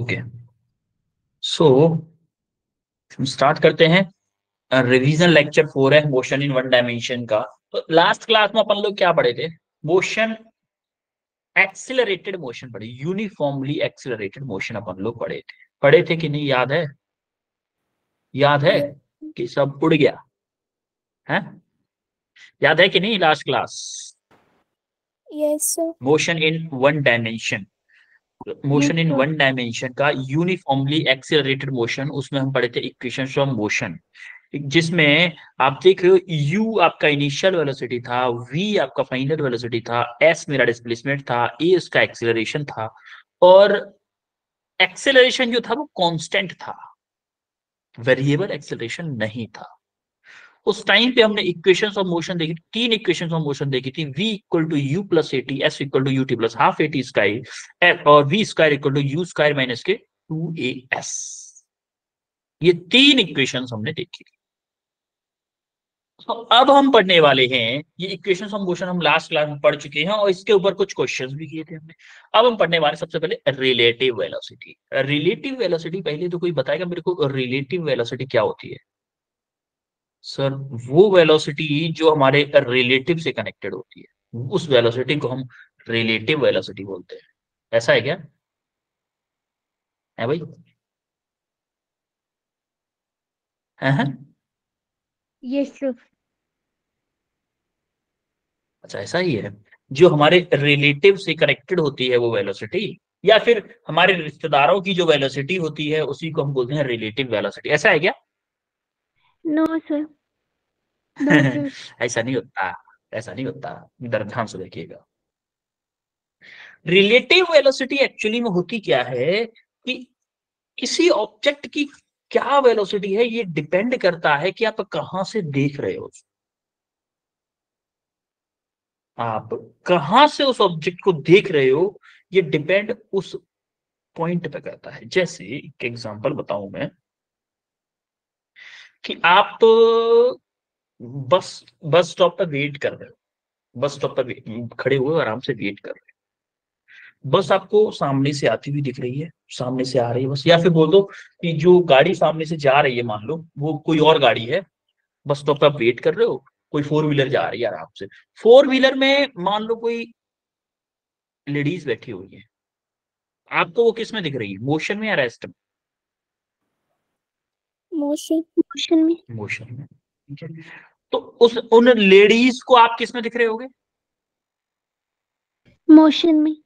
Okay. सो हम start करते हैं। रिवीजन लेक्चर फोर है मोशन इन वन डायमेंशन का। तो लास्ट क्लास में अपन लोग क्या पढ़े थे? मोशन एक्सिलरेटेड मोशन पढ़े। यूनिफॉर्मली एक्सिलरेटेड मोशन अपन लोग पढ़े थे। पढ़े थे कि नहीं याद है? याद है कि सब उड़ गया? है? याद है कि नहीं last class yes motion in one dimension motion in one dimension का यूनिफॉर्मली एक्सिलरेटेड मोशन उसमें हम पढ़े थे इक्वेशन ऑफ़ मोशन जिसमें आप देख रहे हो u आपका इनिशियल वेलोसिटी था v आपका फाइनल वेलोसिटी था s मेरा डिस्प्लेसमेंट था a उसका एक्सिलरेशन था और एक्सिलरेशन जो था वो कांस्टेंट था। वेरिएबल एक्सेलरेशन नहीं था। उस टाइम पे हमने इक्वेशंस ऑफ़ मोशन देखी, तीन इक्वेशंस ऑफ़ मोशन देखी थी, v equal to u plus a t s equal to u t plus half a t square और v square equal to u square minus के two A S ये तीन equations हमने देखी तो अब हम पढ़ने वाले हैं, ये इक्वेशंस ऑफ़ मोशन हम लास्ट क्लास में पढ़ चुके हैं और इसके ऊपर कुछ क्वेश्चंस भी किए थे हमने। अब हम पढ़ने वाले सबसे पहले रिलेटिव वेलोसिटी रिलेटिव वेलोसिटी पहले तो कोई बताएगा मेरे को रिलेटिव वेलोसिटी क्या होती है? सर वो वेलोसिटी जो हमारे रिलेटिव से कनेक्टेड होती है उस वेलोसिटी को हम रिलेटिव वेलोसिटी बोलते हैं। ऐसा है क्या? है भाई? है, है? यस अच्छा ऐसा ही है। जो हमारे रिलेटिव से कनेक्टेड होती है वो वेलोसिटी या फिर हमारे रिश्तेदारों की जो वेलोसिटी होती है उसी को हम बोलते हैं रिलेटिव वेलोसिटी ऐसा है क्या? नो no, सर ऐसा नहीं होता ऐसा नहीं होता ध्यान से देखिएगा रिलेटिव वेलोसिटी एक्चुअली में होती क्या है कि किसी ऑब्जेक्ट की क्या वेलोसिटी है, ये डिपेंड करता है कि आप कहाँ से देख रहे हो। आप कहाँ से उस ऑब्जेक्ट को देख रहे हो, ये डिपेंड उस पॉइंट पे करता है। जैसे एक एग्जांपल बताऊँ मैं कि आप बस बस स्टॉप पर वेट कर रहे हो। बस स्टॉप पर खड़े हुए आराम से वेट कर रहे हो। बस आपको सामने से आती हुई दिख रही है सामने से आ रही है बस। या फिर बोल दो कि जो गाड़ी सामने से जा रही है मान लो वो कोई और गाड़ी है बस स्टॉप पर आप वेट कर रहे हो कोई फोर व्हीलर जा रही है आराम से। फोर व्हीलर में मान लो कोई लेडीज़ बैठी हुई है आपको वो किसमें दिख रही है मोशन में या रेस्ट में? मोशन। मोशन में। मोशन में। ठीक है तो उस उन लेडीज़ को आप किसमें दिख रहे होगे? मोशन में।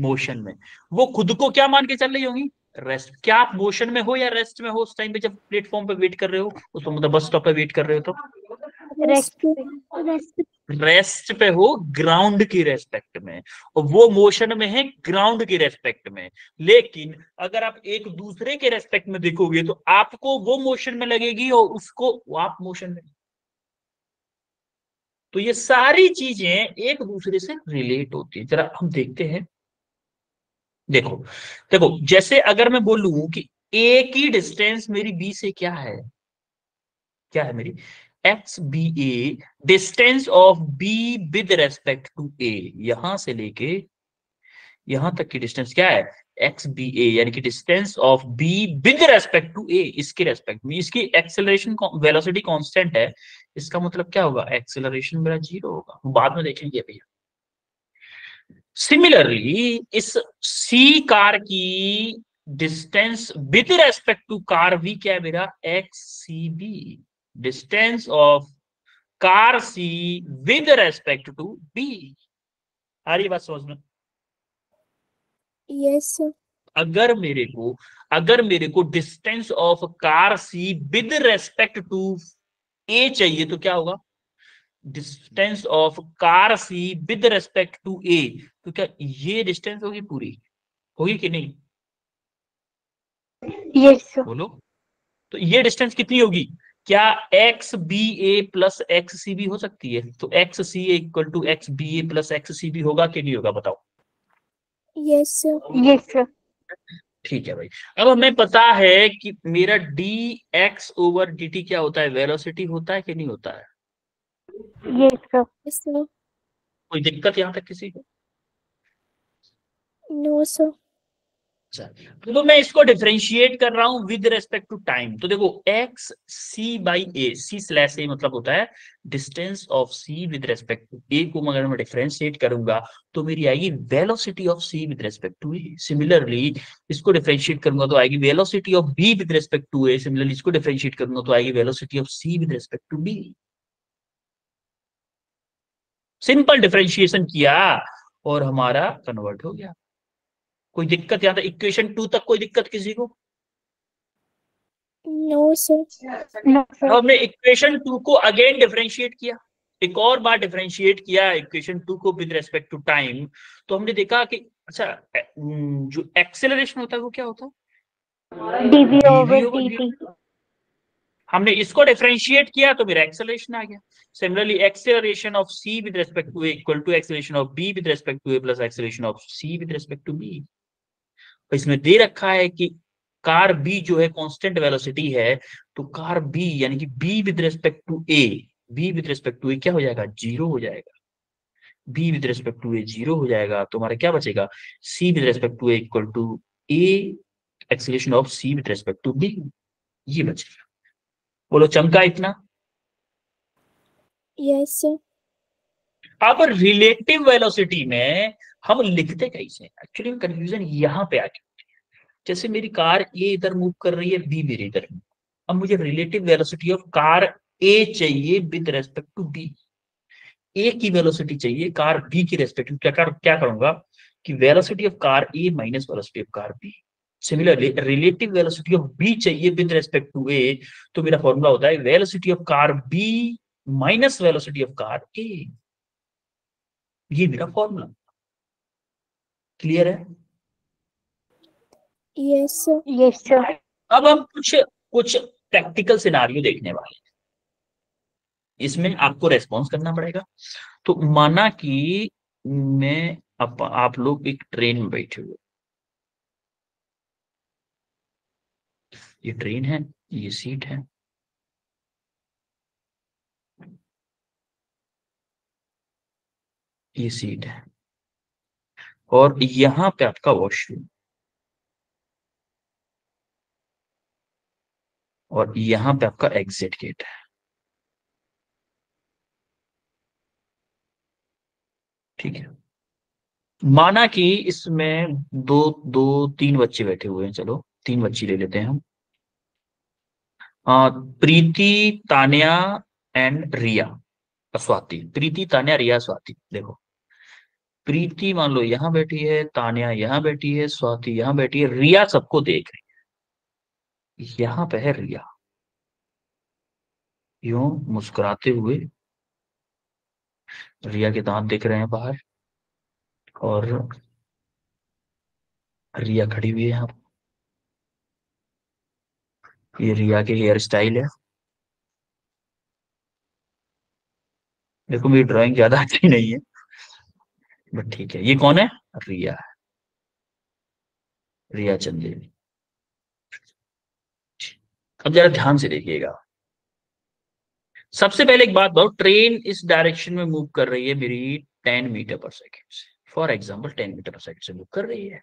मोशन में। वो खुद को क्या मान के चल रही होंगी? रेस्ट क्या आप मोशन में हो या रेस्ट में हो? उस टाइम पे जब प्लेटफॉर्म पे वेट कर रहे हो उस मतलब बस स्टॉप पे वेट कर रहे हो तो? रेस्ट पे हो ग्राउंड की रेस्पेक्ट में। और वो मोशन में है ग्राउंड की रेस्पेक्ट में। लेकिन अगर आप एक दूसरे के रेस्पेक्ट में देखोगे तो आपको वो मोशन में लगेगी और उसको आप मोशन में तो ये सारी चीज़ें एक दूसरे से रिलेट होती है। जरा हम देखते हैं। देखो देखो जैसे अगर मैं बोलूँ कि ए की डिस्टेंस मेरी बी से क्या है? क्या है मेरी? X B A distance of B with respect to A यहाँ से लेके, यहाँ तक की डिस्टेंस क्या है? एक्स बी ए यानी कि distance of B with respect to A इसके रेस्पेक्ट में। इसकी एक्सेलरेशन वेलोसिटी कांस्टेंट है। इसका मतलब क्या होगा? एक्सेलरेशन मेरा ज़ीरो होगा। बाद में देखेंगे भैया। सिमिलरली इस सी कार की distance with respect to car V क्या है मेरा? X C B distance of car C with respect to B आ रही बात समझ में यस सर अगर मेरे को अगर मेरे को distance of car C with respect to A चाहिए तो क्या होगा? Distance of car C with respect to A तो क्या ये डिस्टेंस होगी पूरी? होगी कि नहीं? यस सर बोलो। तो ये डिस्टेंस कितनी होगी? क्या x B A plus x C B हो सकती है? तो x C A equal to x B A plus x C B होगा कि नहीं होगा बताओ। यस यस ठीक है भाई। अब हमें पता है कि मेरा d x over d t क्या होता है? वेलोसिटी होता है कि नहीं होता है? यस सर यस सर कोई दिक्कत यहाँ तक किसी को? नो सर अच्छा तो मैं इसको डिफ्रेंशिएट कर रहा हूँ विद रेस्पेक्ट टू टाइम तो देखो x C by A C slash A मतलब होता है distance of C with respect to A को अगर मैं डिफ्रेंशिएट करूँगा तो मेरी आएगी velocity of C with respect to A similarly इसको डिफ्रेंशिएट करूँगा तो आएगी velocity of B with respect to A similarly इसको डिफ्रेंशिएट करूँगा तो आएगी velocity of C with respect to B simple differentiation किया और हमारा कन्वर्ट हो गया। कोई दिक्कत यहाँ इक्वेशन टू तक कोई दिक्कत किसी को? नो सर तो हमने इक्वेशन टू को अगेन डिफरेंशिएट किया। एक और बार डिफरेंशिएट किया इक्वेशन टू को विद रेस्पेक्ट टू टाइम तो हमने देखा कि अच्छा जो एक्सेलरेशन होता है वो क्या होता है? हमने इसको डिफरेंशिएट किया तो मेरा एक्सेलरेशन आ गया। Similarly acceleration of C with respect to a equal to acceleration of b with respect to a plus acceleration of c with respect to b तो इसमें दे रखा है कि कार बी जो है कांस्टेंट वेलोसिटी है तो कार बी यानी कि B with respect to A B with respect to A क्या हो जाएगा? ज़ीरो हो जाएगा। B with respect to A zero हो जाएगा तो हमारा क्या बचेगा? C with respect to A equal to A acceleration of C with respect to B ये बचेगा। बोलो चमका इतना? यस सर अब रिलेटिव वेलोसिटी में हम लिखते कैसे एक्चुअली में कंफ्यूजन यहाँ पे आ जैसे मेरी कार ए इधर मूव कर रही है बी मेरी इधर अब मुझे relative velocity of car A चाहिए with respect to B A की वेलोसिटी चाहिए कार बी की रेस्पेक्ट क्या कर, क्या करूँगा? कि velocity of car A minus velocity of car B similarly relative velocity of B चाहिए विद रेस्पेक्ट टू ए तो मेरा फॉर्मूला होता है velocity of car B minus velocity of car A ये मेरा फॉर्मूला क्लियर है? यस यस सर अब हम कुछ कुछ प्रैक्टिकल सिनारियो देखने वाले हैं। इसमें आपको रेस्पॉन्स करना पड़ेगा। तो माना कि मैं आप, आप लोग एक ट्रेन में बैठे हुए ये ट्रेन है ये सीट है। ये सीट है। और यहाँ पे आपका वॉशरूम और यहाँ पे आपका एग्जिट गेट है। ठीक है। माना कि इसमें दो दो, तीन बच्चे बैठे हुए हैं, चलो, तीन बच्ची ले लेते हैं हम। प्रीति, तानिया एंड रिया स्वाति। प्रीति, तानिया, रिया, स्वाति, देखो। प्रीति मान लो यहाँ बैठी है, तानिया यहाँ बैठी है, स्वाति यहाँ बैठी है, रिया सबको देख रही है। यहाँ पे है रिया। यूँ मुस्कुराते हुए रिया के दांत दिख रहे हैं बाहर और रिया खड़ी हुई है यहाँ ये रिया के हेयर स्टाइल है। देखो मेरी ड्राइंग ज़्यादा अच्छी नहीं है। बट ठीक है। ये कौन है? रिया। है रिया चंदेली। अब जरा ध्यान से देखिएगा। सबसे पहले एक बात बताओ, ट्रेन इस डायरेक्शन में मूव कर रही है मेरी टेन मीटर पर सेकेंड से। For example ten meter per second से मूव कर रही है।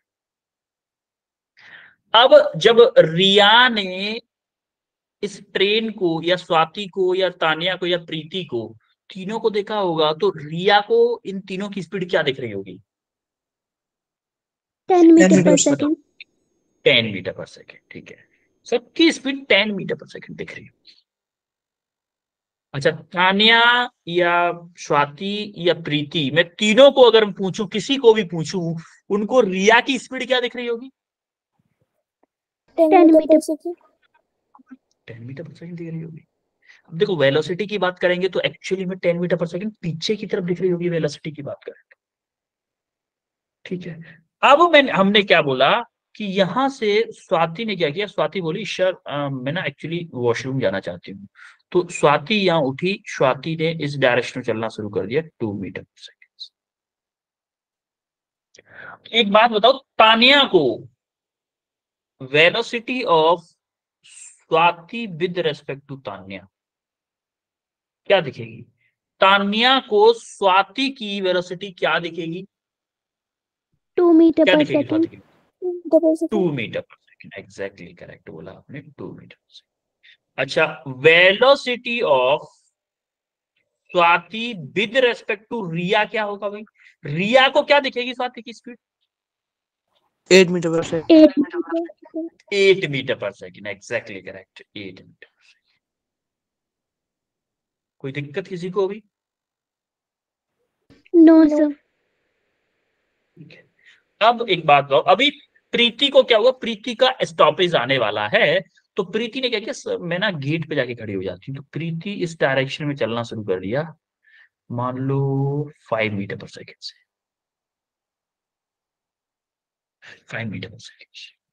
अब जब रिया ने इस ट्रेन को या स्वाति को या तानिया को या प्रीति को तीनों को देखा होगा तो रिया को इन तीनों की स्पीड क्या दिख रही होगी? Ten meter per second. Ten meter per second ठीक है। सबकी speed ten meter per second दिख रही होगी। अच्छा तानिया या स्वाति या प्रीति मैं तीनों को अगर पूछूँ किसी को भी पूछूँ उनको रिया की स्पीड क्या दिख रही होगी? Ten meter per second. Ten meter per second दिख रही होगी। अब देखो वेलोसिटी की बात करेंगे तो एक्चुअली में टेन मीटर पर सेकेंड पीछे की तरफ़ दिख रही होगी वेलोसिटी की बात करें। ठीक है। अब मैंने, हमने क्या बोला कि यहाँ से स्वाति ने क्या किया? स्वाति बोली सर मैं ना एक्चुअली वॉशरूम जाना चाहती हूँ। तो स्वाति यहाँ उठी। स्वाति ने इस डायरेक्शन में चलना शुरू कर दिया टू मीटर पर सेकेंड एक बात बताओ, तानिया को velocity of Swati with respect to Tania क्या दिखेगी? तानिया को स्वाति की वेलोसिटी क्या दिखेगी? Two meter per second meter per two meter per second exactly correct बोला आपने टू मीटर पर सेकेंड अच्छा velocity of Swati with respect to Riya क्या होगा भाई? रिया को क्या दिखेगी स्वाति की speed eight meter per second eight meter per second eight meter per second exactly correct eight meter कोई दिक्कत किसी को अभी नो सर अब एक बात बताओ अभी प्रीति को क्या हुआ? प्रीति का स्टॉपेज आने वाला है तो प्रीति ने क्या किया? "सर, मैं ना गेट पे जाके खड़ी हो जाती हूँ तो प्रीति इस डायरेक्शन में चलना शुरू कर दिया मान लो फाइव मीटर पर सेकेंड से। फाइव मीटर पर सेकेंड से।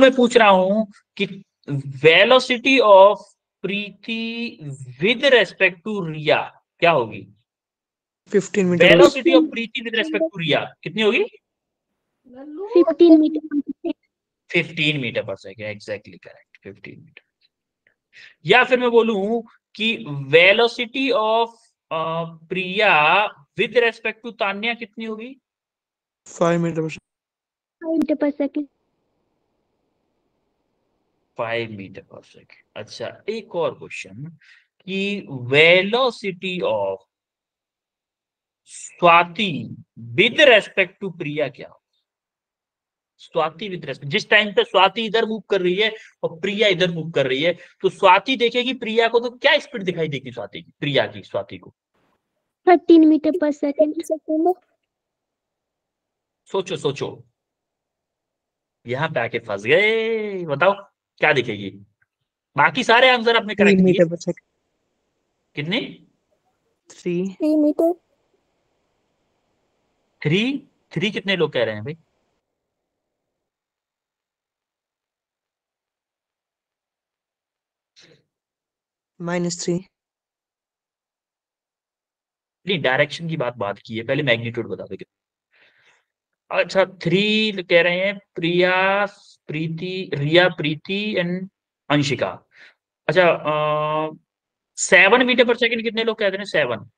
मैं पूछ रहा हूँ कि velocity of Preeti with respect to Riya क्या होगी? Fifteen meter velocity of Preeti with respect to Riya कितनी होगी? फिफ्टीन मीटर पर 15 metre per second exactly correct 15 metre या फिर मैं बोलूँ कि velocity of Priya with respect to Tanya कितनी होगी? Five meter per five meter per second five meter per second अच्छा एक और क्वेश्चन कि velocity of Swati with respect to Priya क्या हो? स्वाति विद रेस्पेक्ट जिस टाइम पे स्वाति इधर मूव कर रही है और प्रिया इधर मूव कर रही है तो स्वाति देखेगी प्रिया को तो क्या स्पीड दिखाई देगी स्वाति की प्रिया की स्वाति को? Thirteen meter per second second सोचो सोचो। यहाँ पे आके फंस गए बताओ। क्या दिखेगी? बाकी सारे आंसर आपने करेक्ट मीटर कितने? Three. Three meter. Three? Three कितने लोग कह रहे हैं भाई? Minus three. नहीं डायरेक्शन की बात बात की है। पहले मैग्नीट्यूड बता दो अच्छा थ्री कह रहे हैं प्रिया प्रीति, रिया, प्रीति एंड अंशिका। अच्छा सेवन मीटर पर सेकंड कितने लोग कहते हैं? सेवन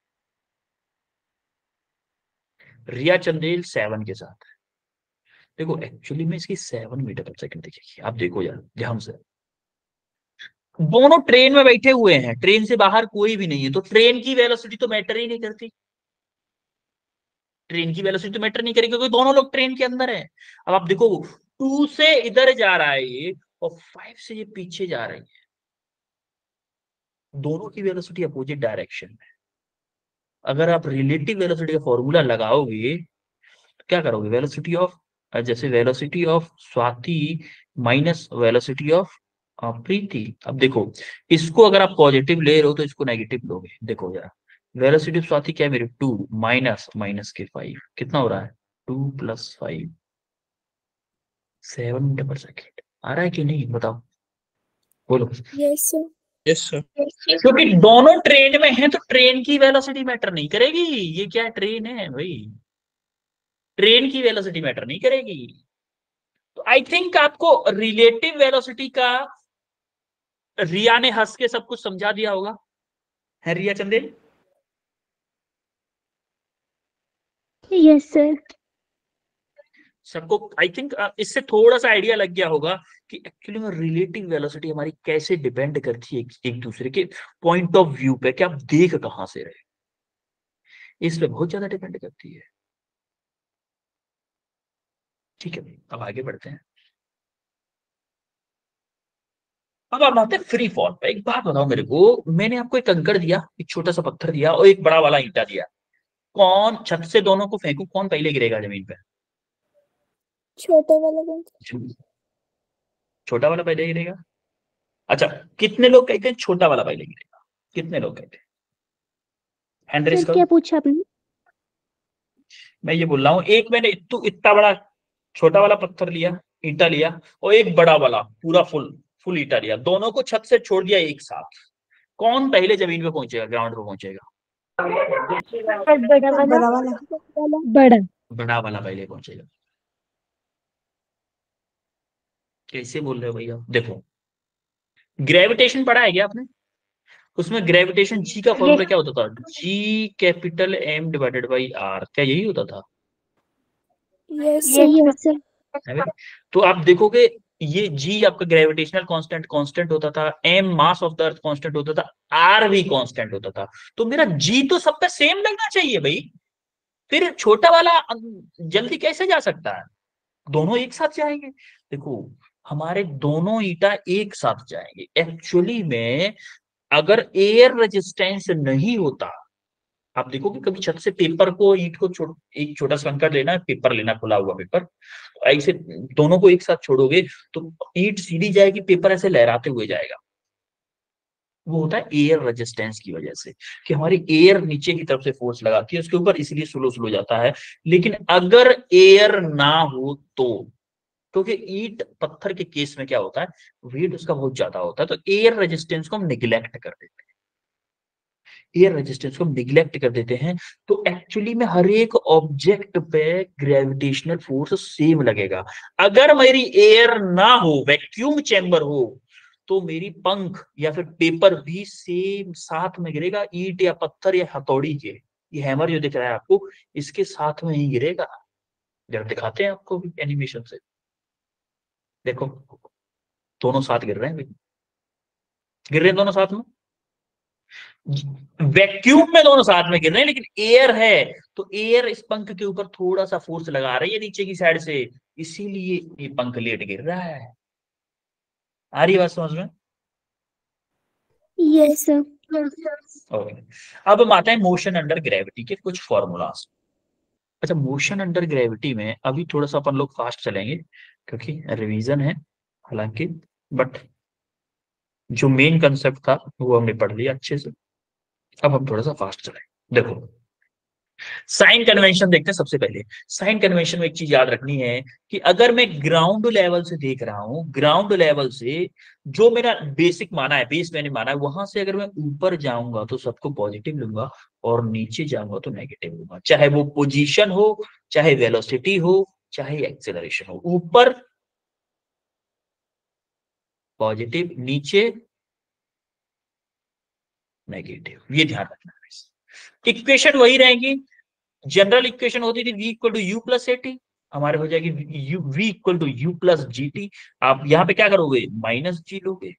रिया चंदेल सेवन के साथ। देखो एक्चुअली में इसकी सेवन मीटर पर सेकंड दिखेगी आप देखो यार, ध्यान से। दोनों ट्रेन में बैठे हुए हैं ट्रेन से बाहर कोई भी नहीं है तो ट्रेन की वेलोसिटी तो मैटर ही नहीं करती। ट्रेन की वेलोसिटी तो मैटर नहीं करेगी, क्योंकि दोनों लोग ट्रेन के अंदर है। अब आप देखो टू से इधर जा रहा है और फाइव से ये पीछे जा रही है। दोनों की वेलोसिटी अपोजिट डायरेक्शन में। अगर आप रिलेटिव वेलोसिटी का फॉर्मूला लगाओगे तो क्या करोगे? वेलोसिटी ऑफ़ जैसे velocity of Swati minus velocity of Preeti. अब देखो, इसको अगर आप पॉजिटिव ले रहे हो तो इसको नेगेटिव लोगे। देखो जरा, वेलोसिटी ऑफ़ स्वाति क्या है मेरी? टू, माइनस माइनस के फाइव। कितना हो रहा है? Two plus five. Seven meter per second. आ रहा है कि नहीं बताओ। बोलो। यस सर यस सर क्योंकि दोनों ट्रेन में हैं तो ट्रेन की वेलोसिटी मैटर नहीं करेगी। ये क्या ट्रेन है भाई? ट्रेन की वेलोसिटी मैटर नहीं करेगी। तो आई थिंक आपको रिलेटिव वेलोसिटी का रिया ने हंस के सब कुछ समझा दिया होगा। है रिया चंदेल? यस सर सबको आई थिंक इससे थोड़ा सा आइडिया लग गया होगा कि एक्चुअली में रिलेटिव वेलोसिटी हमारी कैसे डिपेंड करती है एक, एक दूसरे के पॉइंट ऑफ़ व्यू पे कि आप देख कहाँ से रहे। इस पे बहुत ज़्यादा डिपेंड करती है। ठीक है अब आगे बढ़ते हैं। अब हम आते हैं फ्री फॉल पे एक बात बताओ मेरे को मैंने आपको एक कंकड़ दिया एक छोटा सा पत्थर दिया और एक बड़ा वाला ईंटा दिया। कौन छत से दोनों को फेंकू कौन पहले गिरेगा ज़मीन पे? छोटा वाला बन छोटा वाला पहले गिरेगा अच्छा कितने लोग कहते हैं छोटा वाला पहले गिरेगा कितने लोग कहते हैं? हैंड रेस करो क्या पूछा आपने? मैं ये बोल रहा हूँ एक मैंने इतु इतना बड़ा छोटा वाला पत्थर लिया ईटा लिया और एक बड़ा वाला पूरा फुल फुल ईटा लिया। दोनों को छत से छोड़ दिया एक साथ। कौन पहले ज़मीन पे पहुंचेगा ग्राउंड पे पहुंचेगा? बड़ा वाला। बड़ा वाला पहले पहुंचेगा। कैसे बोल रहे हो भैया? देखो। ग्रेविटेशन पढ़ा है क्या आपने? उसमें ग्रेविटेशन जी का फॉर्मूला क्या होता था? G capital M divided by R क्या यही होता था? Yes. Yes, ना? तो आप देखोगे ये जी आपका ग्रेविटेशनल कांस्टेंट कांस्टेंट होता था। M mass of the earth constant होता था। आर भी कांस्टेंट होता था। तो मेरा जी तो सब पे सेम लगना चाहिए भाई। फिर छोटा वाला जल्दी कैसे जा सकता है? दोनों एक साथ जाएँगे। देखो हमारे दोनों ईटा एक साथ जाएँगे। एक्चुअली में अगर एयर रेजिस्टेंस नहीं होता आप देखोगे कभी छत से पेपर को ईट को छो, एक छोटा सा लेना पेपर लेना खुला हुआ पेपर ऐसे दोनों को एक साथ छोड़ोगे तो ईट सीधी जाएगी पेपर ऐसे लहराते हुए जाएगा। वो होता है एयर रेजिस्टेंस की वजह से कि हमारी एयर नीचे की तरफ़ से फोर्स लगाती है उसके ऊपर इसलिए स्लो स्लो जाता है। लेकिन अगर एयर ना हो तो क्योंकि ईट पत्थर के केस में क्या होता है? वेट उसका बहुत ज़्यादा होता है तो एयर रेजिस्टेंस को हम निग्लेक्ट कर देते हैं। एयर रेजिस्टेंस को हम निग्लेक्ट कर देते हैं तो एक्चुअली में हर एक ऑब्जेक्ट पे ग्रेविटेशनल फोर्स सेम लगेगा। अगर मेरी एयर ना हो वैक्यूम चैम्बर हो तो मेरी पंख या फिर पेपर भी सेम साथ में गिरेगा, ईट या पत्थर या हथौड़ी के। ये हैमर जो दिख रहा है आपको, इसके साथ में ही गिरेगा। जब दिखाते हैं आपको एनिमेशन से। देखो दोनों साथ गिर रहे हैं भाई गिर रहे हैं दोनों साथ में? वैक्यूम में दोनों साथ में गिर रहे हैं लेकिन एयर है। तो एयर इस पंख के ऊपर थोड़ा सा फोर्स लगा रही है नीचे की साइड से। इसीलिए ये पंख लेट गिर रहा है। आ रही है बात समझ में? Yes, ओके अब हम आते हैं मोशन अंडर ग्रेविटी के कुछ फॉर्मूलाज अच्छा मोशन अंडर ग्रेविटी में अभी थोड़ा सा अपन लोग फास्ट चलेंगे। क्योंकि रिवीजन है, हालाँकि बट जो मेन कंसेप्ट था, वो हमने पढ़ लिया अच्छे से। अब हम थोड़ा सा फास्ट चलेंगे देखो साइन कन्वेंशन देखते हैं सबसे पहले। साइन कन्वेंशन में एक चीज़ याद रखनी है कि अगर मैं ग्राउंड लेवल से देख रहा हूँ ग्राउंड लेवल से जो मेरा बेसिक माना है बेस मैंने माना है, वहाँ से अगर मैं ऊपर जाऊँगा तो सबको पॉजिटिव लूँगा और नीचे जाऊँगा तो नेगेटिव लूँगा। चाहे वो पोजीशन हो, चाहे वेलोसिटी हो चाहे एक्सेलरेशन हो। ऊपर पॉजिटिव नीचे नेगेटिव ये ध्यान रखना है इक्वेशन वही रहेगी। जनरल इक्वेशन होती थी v equal to u plus a t हमारे हो जाएगी v equal to u plus g t आप यहाँ पे क्या करोगे? माइनस जी लोगे।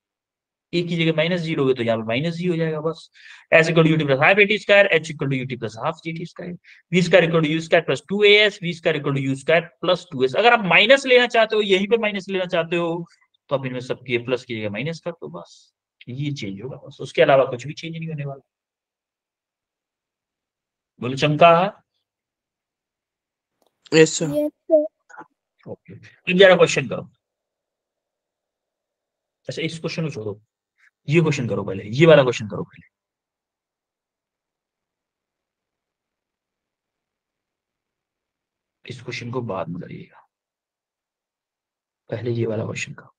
ए की जगह माइनस जी लोगे तो यहाँ पे माइनस जी हो जाएगा बस। S equal u t plus half a t square h equal to u t plus half g t square v square equal u square plus two a s v square equal u square plus two s अगर आप minus लेना चाहते हो यहीं पे minus लेना चाहते हो तो आप इनमें सबकी प्लस की जगह माइनस कर दो बस। ये चेंज होगा बस। उसके अलावा कुछ भी चेंज नहीं होने वाला। बोलो चमका sir. ओके जरा क्वेश्चन करो। अच्छा इस क्वेश्चन को छोड़ो। ये क्वेश्चन करो पहले, ये वाला क्वेश्चन करो पहले। इस क्वेश्चन को बाद में करिएगा। पहले ये वाला क्वेश्चन करो।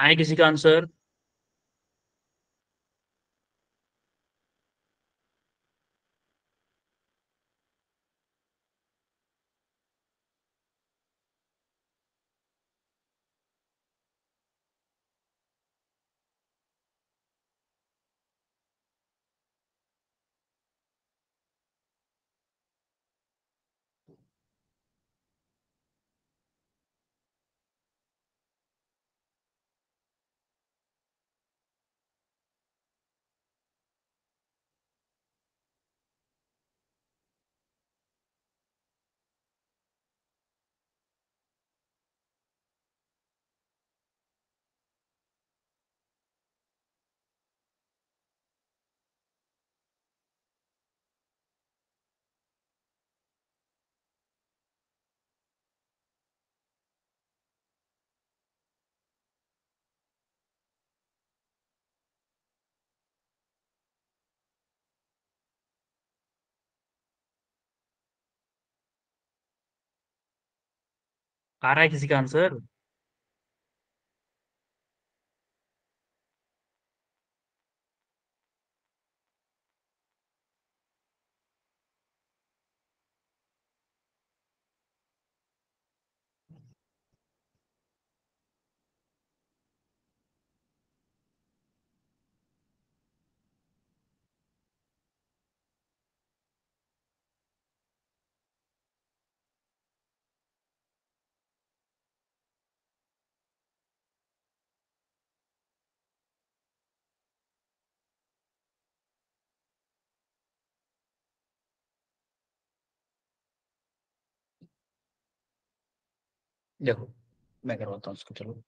आए किसी का answer Correct is the answer. देखो मैं करवाता हूँ उसको चलो।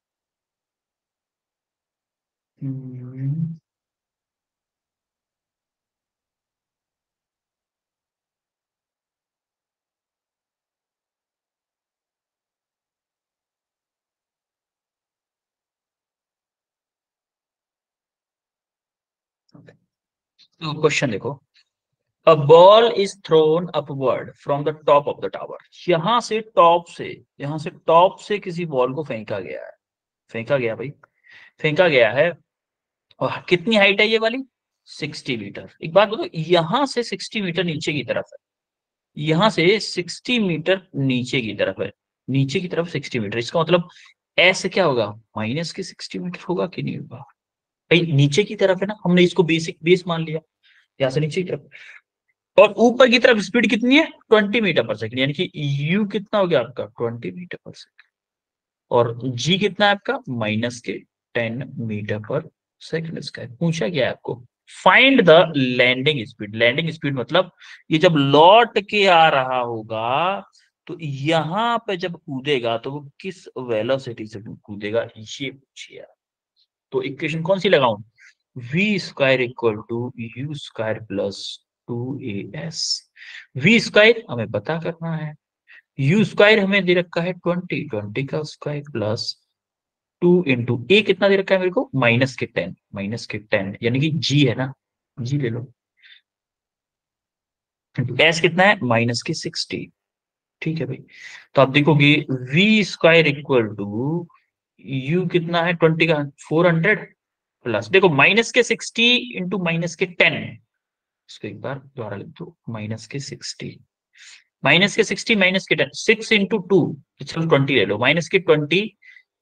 तो क्वेश्चन देखो। A ball is thrown upward from the top of the tower यहाँ से टॉप से, यहाँ से टॉप से किसी बॉल को फेंका गया है। फेंका गया भाई। फेंका गया है। और कितनी हाइट है ये वाली? 60 मीटर एक बात बताओ, यहाँ से 60 मीटर नीचे की तरफ़ है। यहाँ से 60 मीटर नीचे की तरफ़ है। नीचे की तरफ़ 60 मीटर इसका मतलब ऐसे क्या होगा? माइनस के 60 मीटर होगा कि नहीं होगा? भाई, नीचे की तरफ़ है ना? हमने इसको बेसिक बेस मान लिया। यहाँ से नीचे की तरफ़। और ऊपर की तरफ़ स्पीड कितनी है? 20 मीटर पर सेकेंड यानी कि यू कितना हो गया आपका? 20 मीटर पर सेकेंड और जी कितना है आपका? माइनस के 10 मीटर पर सेकेंड इसका पूछा गया आपको। Find the landing speed landing speed मतलब ये जब लौट के आ रहा होगा तो यहाँ पे जब कूदेगा तो वो किस वेलोसिटी से कूदेगा, ये पूछिए तो इक्वेशन कौन सी लगाऊँ? V square equal to u square plus two a s. V square हमें पता करना है। यू स्क्वायर हमें दे रखा है ट्वेंटी। ट्वेंटी का square plus two into a कितना दे रखा है मेरे को? माइनस के टेन। माइनस के टेन, यानी कि जी है ना? जी ले लो। एस कितना है? माइनस के सिक्सटी। ठीक है भाई। तो आप देखोगे v square equal to u कितना है? ट्वेंटी का। Four hundred plus. देखो, माइनस के सिक्सटी इंटू माइनस के टेन। इसको एक बार दोबारा लिख दो माइनस के सिक्सटी माइनस के सिक्सटी माइनस के टेन सिक्स इंटू टू चलो ट्वेंटी ले लो। माइनस के ट्वेंटी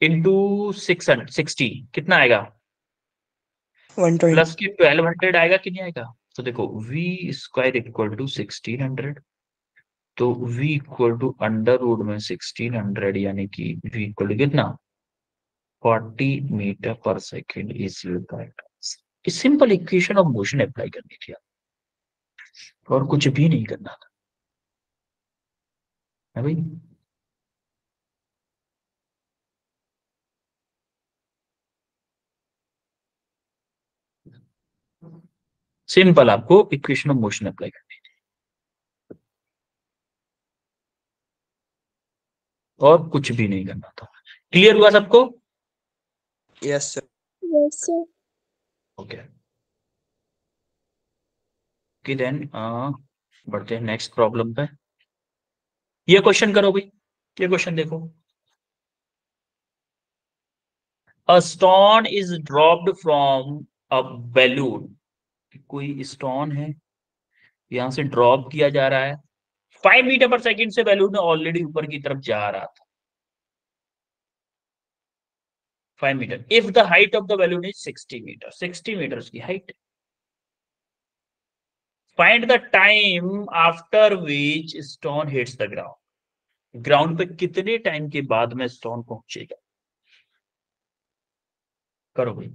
इंटू सिक्स सिक्सटी कितना आएगा? प्लस के ट्वेल्व हंड्रेड आएगा कि नहीं आएगा? तो देखो v square equal to sixteen hundred तो v equal to under root में सिक्सटीन हंड्रेड यानी कि v इक्वल टू कितना? Forty meter per second is simple equation of motion apply करनी थी और कुछ भी नहीं करना था। है भाई? सिंपल आपको इक्वेशन ऑफ़ मोशन अप्लाई करनी थी और कुछ भी नहीं करना था। क्लियर हुआ सबको? Yes sir yes sir okay कि देन बढ़ते हैं नेक्स्ट प्रॉब्लम पे। ये क्वेश्चन करो भाई, ये क्वेश्चन देखो। A stone is dropped from a balloon कोई स्टोन है? यहाँ से ड्रॉप किया जा रहा है। फाइव मीटर पर सेकंड से बैलून ऑलरेडी ऊपर की तरफ़ जा रहा था। Five meter if the height of the balloon is sixty meter sixty meter की height find the time after which stone hits the ground ground पे कितने टाइम के बाद में स्टोन पहुंचेगा? करो भाई।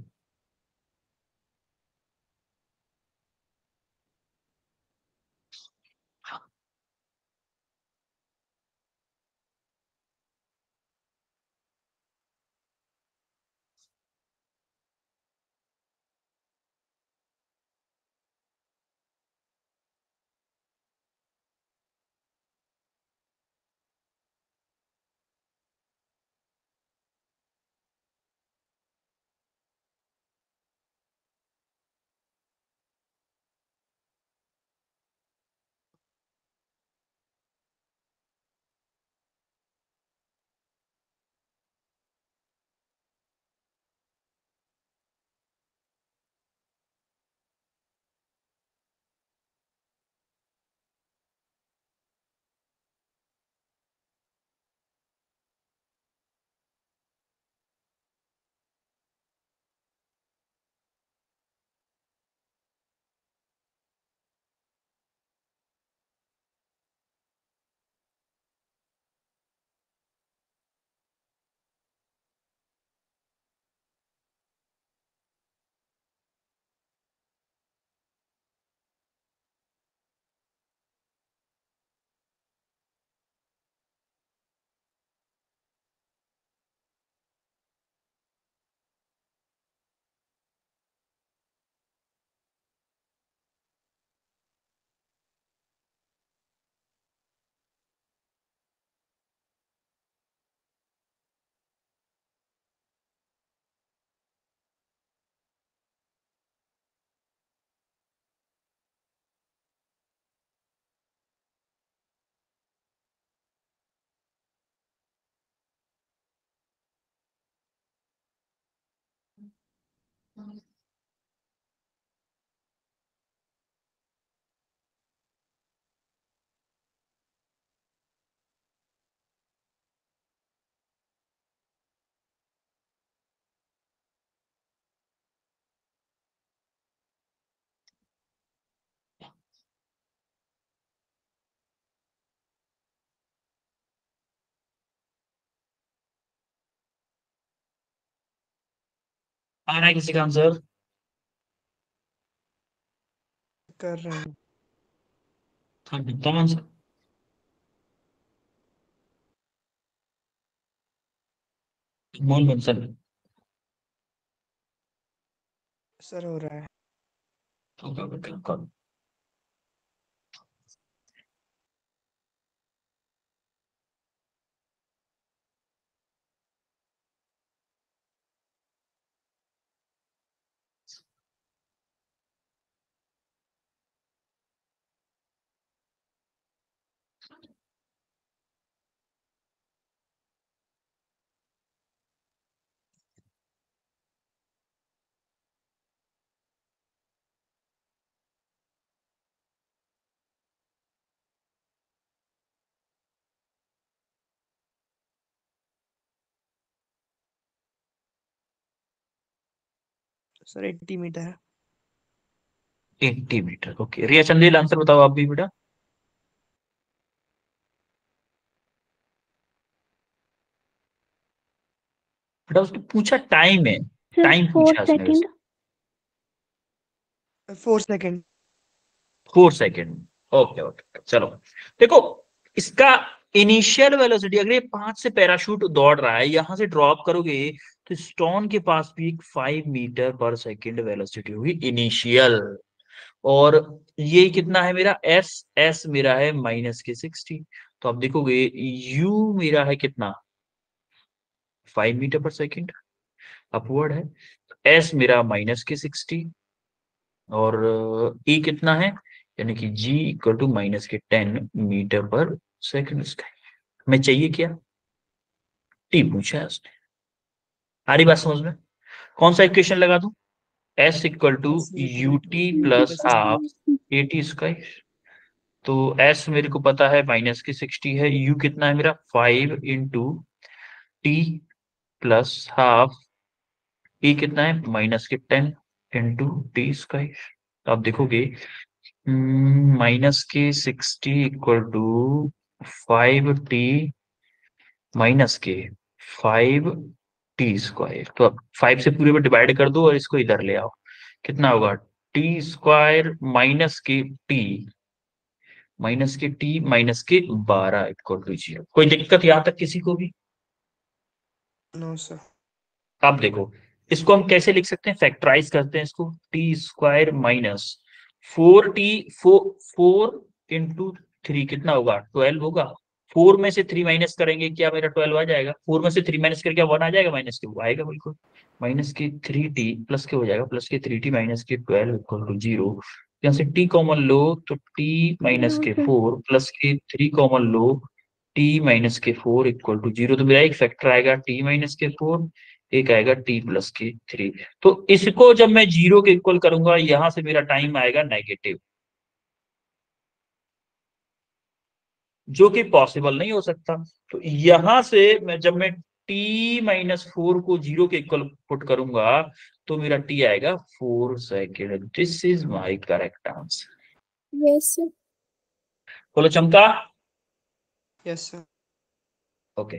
आ रहा है किसी का आंसर कर रहे हैं। हाँ बताओ आंसर मोल बन सर। सर हो रहा है। होगा बेटा करो सर एट्टी मीटर है। Eighty meter okay Riya Chandel answer बताओ आप भी बेटा। बेटा उसने पूछा टाइम है। टाइम फोर पूछा उसने four second four second okay okay चलो। देखो इसका इनिशियल वेलोसिटी अगर ये पाँच से पैराशूट दौड़ रहा है यहाँ से ड्रॉप करोगे तो स्टोन के पास भी एक five meter per second velocity होगी इनिशियल और ये कितना है मेरा? एस एस मेरा है माइनस के सिक्सटी तो आप देखोगे यू मेरा है कितना? Five meter per second upward है। एस मेरा माइनस के सिक्सटी और ई कितना है? यानी कि जी इक्वल टू माइनस के टेन मीटर पर सेकंड स्काई हमें चाहिए क्या? टी पूछा है उसने। आ रही बात समझ में? कौन सा इक्वेशन लगा दू? S equal to u t plus half a t square तो एस मेरे को पता है माइनस की सिक्सटी है। यू कितना है मेरा? Five into t plus half a कितना है? माइनस के टेन इंटू टी स्क्वायर आप देखोगे माइनस के sixty equal to five t minus के फाइव टी स्क्वायर तो अब फाइव से पूरे पर डिवाइड कर दो और इसको इधर ले आओ। कितना होगा? टी स्क्वायर माइनस के टी माइनस के टी माइनस के बारह इक्वल टू ज़ीरो कोई दिक्कत यहाँ तक किसी को भी? नो सर आप देखो इसको हम कैसे लिख सकते हैं? फैक्टराइज करते हैं इसको। T square minus four t four four into three कितना होगा? ट्वेल्व होगा। फोर में से थ्री माइनस करेंगे क्या मेरा ट्वेल्व आ जाएगा? फोर में से थ्री माइनस करके वन आ जाएगा? माइनस के वो आएगा बिल्कुल। माइनस के थ्री टी प्लस के हो जाएगा। प्लस के थ्री टी माइनस के ट्वेल्व इक्वल टू ज़ीरो यहाँ से टी कॉमन लो तो टी माइनस के फोर प्लस के थ्री कॉमन लो टी माइनस के फोर इक्वल टू ज़ीरो तो मेरा एक फैक्टर आएगा टी माइनस के फोर एक आएगा टी प्लस के थ्री तो इसको जब मैं ज़ीरो के इक्वल करूँगा यहाँ से मेरा टाइम आएगा नेगेटिव जो कि पॉसिबल नहीं हो सकता। तो यहाँ से मैं जब मैं टी माइनस फोर को ज़ीरो के इक्वल पुट करूँगा तो मेरा टी आएगा four second this is my correct answer बोलो चमका यस सर ओके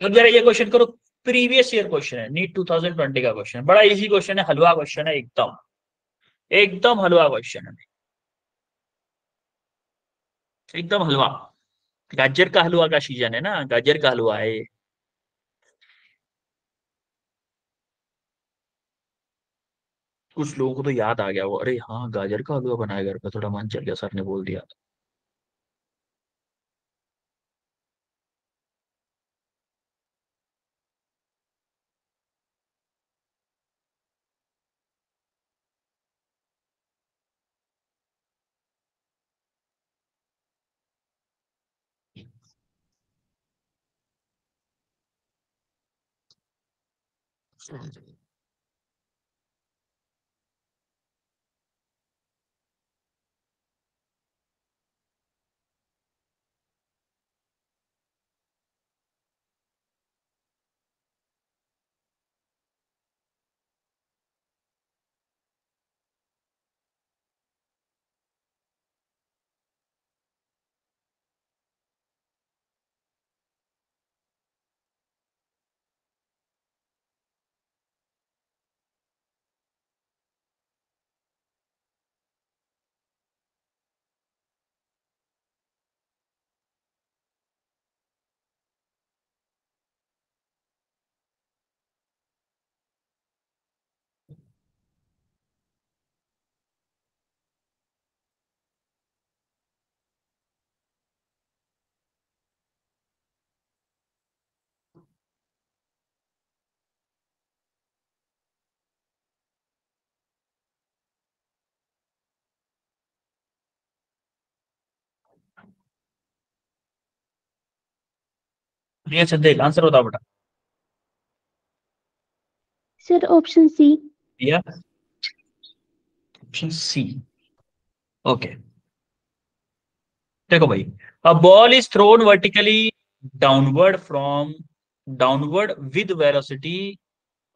अब जरा ये क्वेश्चन करो प्रीवियस ईयर क्वेश्चन है नीट 2020 का क्वेश्चन बड़ा इजी क्वेश्चन है, हलवा क्वेश्चन है, एकदम। एकदम हलवा क्वेश्चन है। एकदम हलवा। गाजर का हलवा का सीज़न है ना, गाजर का हलवा है कुछ लोगों को तो याद आ गया वो, अरे हाँ गाजर का हलवा बनाया घर पे, थोड़ा मन चल गया, सर ने बोल दिया। Thank you. Priya Chandel answer बताओ बेटा sir option C Priya option C okay देखो भाई a ball is thrown vertically downward from downward with velocity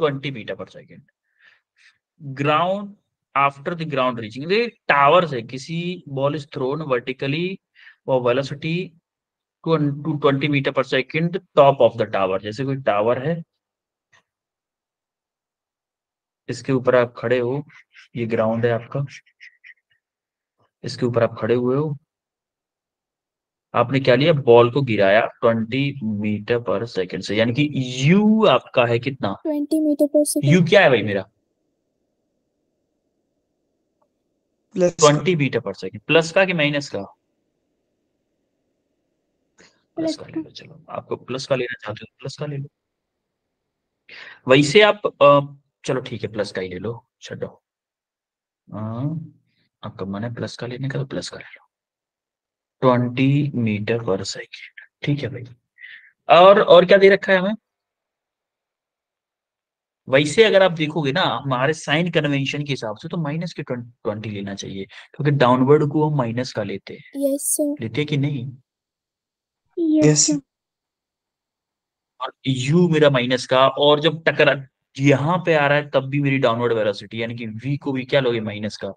20 meter per second ground after the ground reaching tower से किसी ball is thrown vertically और velocity two twenty meter per second top of the tower जैसे कोई tower है। इसके ऊपर आप खड़े हो ये ग्राउंड है आपका। इसके ऊपर आप खड़े हुए हो। आपने क्या लिया? बॉल को गिराया 20 मीटर पर सेकंड से यानी कि यू आपका है कितना? Twenty meter per second. U क्या है भाई मेरा? Plus 20 meter per second. Plus का कि माइनस का? प्लस का ले लो चलो आपको प्लस का लेना चाहते हो प्लस का ले लो। वैसे आप चलो ठीक है प्लस का ही ले लो छो आपका मन है प्लस का लेने का तो प्लस का ले लो। ट्वेंटी मीटर पर सेकेंड ठीक है भाई। और और क्या दे रखा है हमें? वैसे अगर आप देखोगे ना हमारे साइन कन्वेंशन के हिसाब से तो माइनस के ट्वेंटी लेना चाहिए क्योंकि डाउनवर्ड को हम माइनस का लेते हैं। Yes, sir. लेते हैं कि नहीं? और u मेरा माइनस का और जब टकरा यहाँ पे आ रहा है तब भी मेरी डाउनवर्ड वेलोसिटी यानी कि v को भी क्या लोगे माइनस का?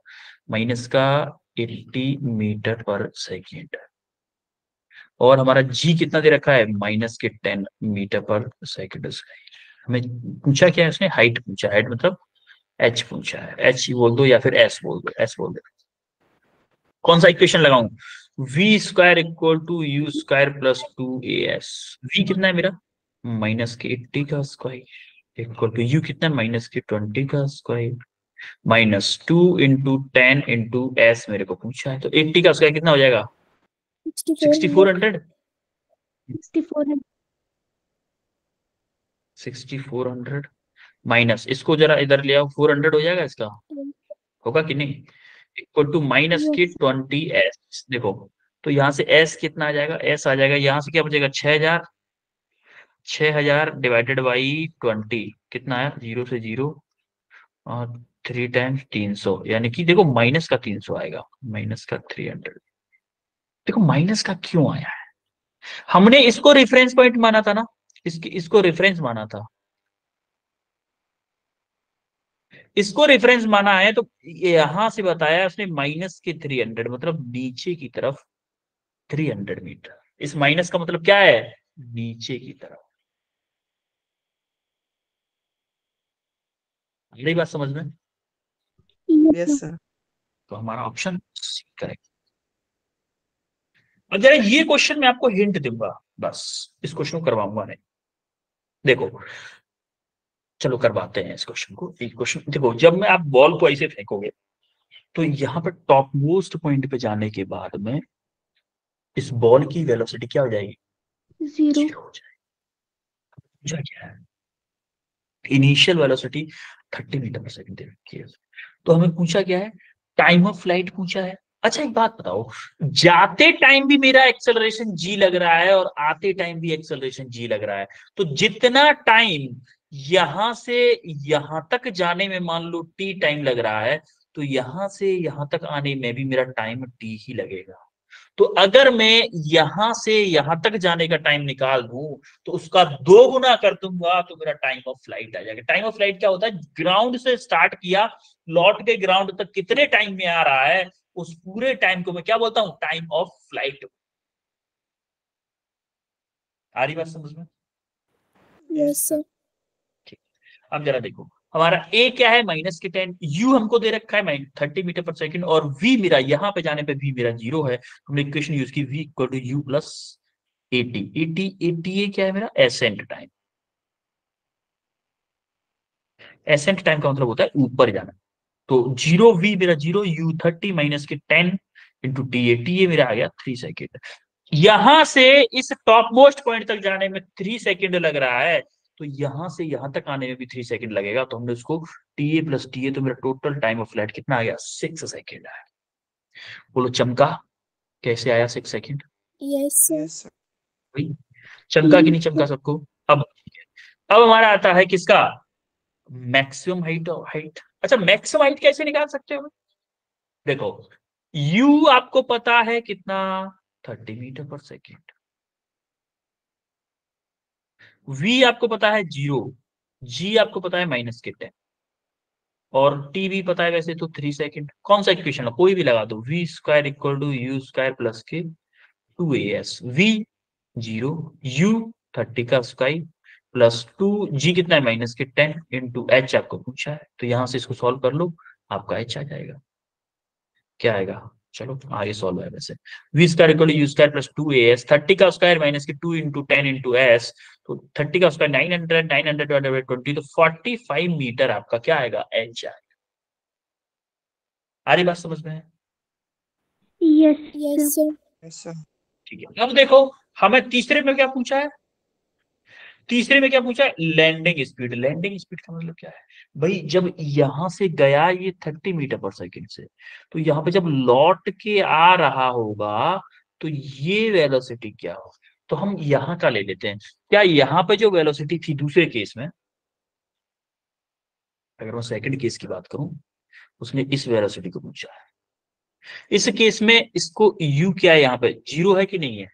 माइनस का 80 मीटर पर सेकेंड और हमारा g कितना दे रखा है? माइनस के 10 मीटर पर सेकेंड हमें पूछा क्या है उसने? हाइट पूछा हाइट मतलब h पूछा है। H बोल दो या फिर s बोल दो? S बोल दो। कौन सा इक्वेशन लगाऊँ? V square equal to u square plus two a s v कितना है मेरा? माइनस के 80 का स्क्वायर इक्वल टू यू कितना? माइनस के 20 का square minus two into ten into s मेरे को पूछा है तो 80 का स्क्वायर कितना हो जाएगा? 64 6400 64 6400 माइनस इसको जरा इधर ले आओ 400 हो जाएगा इसका? हम्म। होगा कि नहीं? इक्वल टू माइनस के ट्वेंटी एस देखो तो यहाँ से एस कितना आ जाएगा? एस आ जाएगा, यहाँ से क्या बचेगा? 6000 6000 डिवाइडेड बाई 20 कितना आया ज़ीरो से ज़ीरो और थ्री टाइम्स तीन सौ। यानी कि देखो माइनस का तीन सौ आएगा। माइनस का थ्री हंड्रेड देखो माइनस का क्यों आया है? हमने इसको रेफरेंस पॉइंट माना था ना? इसकी, इसको रेफरेंस माना था। इसको रेफरेंस माना है तो यहाँ से बताया उसने माइनस के थ्री हंड्रेड मतलब नीचे की तरफ़ थ्री हंड्रेड मीटर इस माइनस का मतलब क्या है? नीचे की तरफ़। रही बात समझ में? Yes, sir. sir. तो हमारा ऑप्शन सी करेक्ट अब जरा ये क्वेश्चन मैं आपको हिंट दूँगा। बस इस क्वेश्चन को करवाऊँगा नहीं। देखो चलो करवाते हैं इस क्वेश्चन को। एक क्वेश्चन देखो जब मैं आप बॉल को ऐसे फेंकोगे तो यहाँ पर टॉप मोस्ट पॉइंट पे जाने के बाद में इस बॉल की वेलोसिटी क्या हो जाएगी? ज़ीरो हो जाएगी। क्या है? Initial velocity 30 meter per second दे तो हमें पूछा क्या है? टाइम ऑफ़ फ़्लाइट पूछा है। अच्छा एक बात बताओ। जाते टाइम भी मेरा एक्सेलरेशन जी लग रहा है और आते टाइम भी एक्सेलरेशन जी लग रहा है। तो जितना टाइम यहाँ से यहाँ तक जाने में मान लो टी टाइम लग रहा है तो यहाँ से यहाँ तक आने में भी मेरा टाइम टी ही लगेगा। तो अगर मैं यहाँ से यहाँ तक जाने का टाइम निकाल दूँ तो उसका दो गुना कर दूँगा तो मेरा टाइम ऑफ़ फ़्लाइट आ जाएगा। टाइम ऑफ़ फ़्लाइट क्या होता है? ग्राउंड से स्टार्ट किया लौट के ग्राउंड तक कितने टाइम में आ रहा है उस पूरे टाइम को मैं क्या बोलता हूँ? टाइम ऑफ़ फ़्लाइट आ रही बात समझ में? Yes, sir. अब जरा देखो, हमारा ए क्या है? माइनस के टेन यू हमको दे रखा है थर्टी मीटर पर सेकंड और वी मेरा यहाँ पे जाने पे वी मेरा ज़ीरो है। हमने इक्वेशन यूज़ की v equal to u plus a t a t a t a क्या है मेरा? एसेंट टाइम एसेंट टाइम का मतलब होता है ऊपर जाना। तो ज़ीरो वी मेरा ज़ीरो यू थर्टी माइनस के ten into t a t a मेरा आ गया थ्री सेकेंड यहाँ से इस टॉप मोस्ट पॉइंट तक जाने में थ्री सेकेंड लग रहा है। तो यहाँ से यहाँ तक आने में भी थ्री सेकेंड लगेगा तो हमने उसको t a plus t a तो मेरा टोटल टाइम ऑफ़ फ़्लाइट कितना आ गया? सिक्स सेकेंड आया। बोलो चमका कैसे आया सिक्स सेकेंड Yes, चमका कि नहीं चमका सबको? अब अब हमारा आता है किसका? मैक्सिमम हाइट और हाइट अच्छा मैक्सिमम हाइट कैसे निकाल सकते हो? देखो u आपको पता है कितना? Thirty metre per second v आपको पता है ज़ीरो, g आपको पता है माइनस के टेन। और t भी पता है वैसे तो थ्री सेकेंड कौन सा इक्वेशन कोई भी लगा दो। V square equal to u square plus के two a s v zero u thirty का स्क्वायर प्लस टू जी कितना है? माइनस के टेन इंटू एच आपको पूछा है। तो यहाँ से इसको सॉल्व कर लो, आपका एच आ जाएगा। क्या आएगा? चलो, आगे सॉल्व है वैसे। V square equal to u square plus two a s thirty का स्क्वायर माइनस के two into ten into s तो थर्टी का उसका nine hundred nine hundred by twenty तो फोर्टी फाइव मीटर आपका क्या आएगा? एच आएगा आ रही बात समझ में? है. Yes, sir. ठीक है। अब देखो हमें तीसरे में क्या पूछा है? तीसरे में क्या पूछा है? लैंडिंग स्पीड लैंडिंग स्पीड का मतलब क्या है? भाई जब यहाँ से गया ये 30 मीटर पर सेकंड से तो यहाँ पे जब लौट के आ रहा होगा तो ये वेलोसिटी क्या हो तो हम यहाँ का ले लेते हैं। क्या यहाँ पे जो वेलोसिटी थी दूसरे केस में अगर मैं सेकंड केस की बात करूँ उसने इस वेलोसिटी को पूछा है। इस केस में इसको u क्या है यहाँ पे? ज़ीरो है कि नहीं है?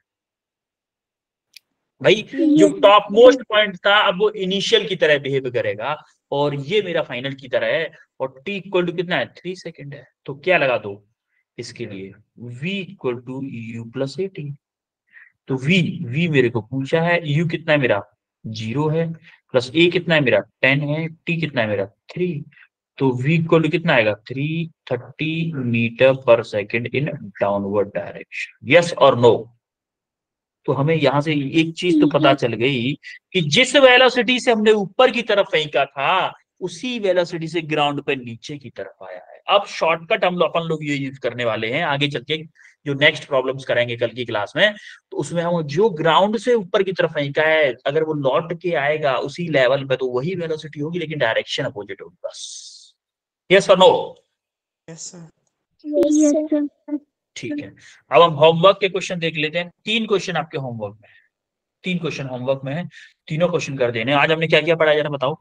भाई जो टॉप मोस्ट पॉइंट था अब वो इनिशियल की तरह बिहेव करेगा और ये मेरा फाइनल की तरह है और t इक्वल टू कितना है? थ्री सेकेंड है। तो क्या लगा दो? इसके लिए v equal to u plus a t तो v v मेरे को पूछा है u कितना है मेरा? ज़ीरो है प्लस a कितना है मेरा? टेन है t कितना है मेरा? थ्री तो v इक्वल टू कितना आएगा? Three thirty metre per second in downward direction yes और नो तो हमें यहाँ से एक चीज़ तो पता चल गई कि जिस वेलोसिटी से हमने ऊपर की तरफ़ फेंका था उसी वेलोसिटी से ग्राउंड पर नीचे की तरफ़ आया है। अब शॉर्टकट हम लोग अपन लोग ये यूज़ करने वाले हैं आगे चल के जो नेक्स्ट प्रॉब्लम्स करेंगे कल की क्लास में तो उसमें हम जो ग्राउंड से ऊपर की तरफ़ फेंका है अगर वो लौट के आएगा उसी लेवल पे तो वही वेलोसिटी होगी लेकिन डायरेक्शन अपोजिट होगी बस। यस और नो. ठीक है। अब हम होमवर्क के क्वेश्चन देख लेते हैं। तीन क्वेश्चन आपके होमवर्क में तीन क्वेश्चन होमवर्क में है। तीनों क्वेश्चन कर देने आज हमने क्या क्या पढ़ा जरा बताओ।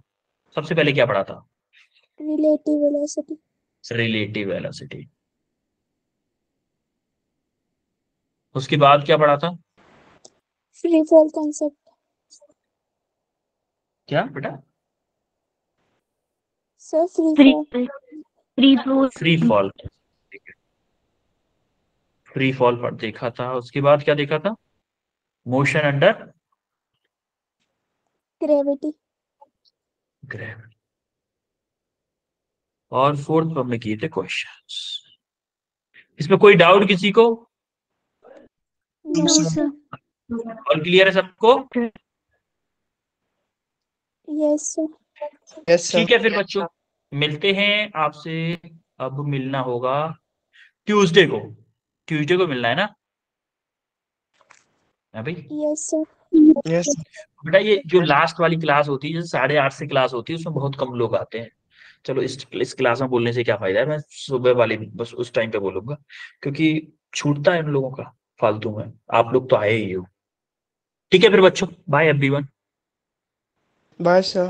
सबसे पहले क्या पढ़ा था? Relative velocity. रिलेटिव वेलोसिटी उसके बाद क्या पढ़ा था? Free fall concept. क्या? बेटा? Fall. free flow free fall free fall पर देखा था. उसके बाद क्या देखा था? मोशन अंडर ग्रेविटी ग्रेविटी और फोर्थ पर हमने किए थे क्वेश्चंस इसमें कोई डाउट किसी को. और क्लियर है सबको. Yes, sir. ठीक है फिर बच्चों मिलते हैं आपसे अब मिलना होगा ट्यूसडे को। ट्यूसडे को मिलना है ना? हाँ भाई। Sir. Yes, बेटा ये जो लास्ट वाली क्लास होती है जैसे साढ़े आठ से क्लास होती है उसमें बहुत कम लोग आते हैं। चलो इस इस क्लास में बोलने से क्या फ़ायदा है? मैं सुबह वाली बस उस टाइम पे बोलूँगा क्योंकि छूटता है उन लोगों का। फालतू में। आप लोग तो आए ही हो। ठीक है फिर बच्चों बाय एवरीवन बाय sir.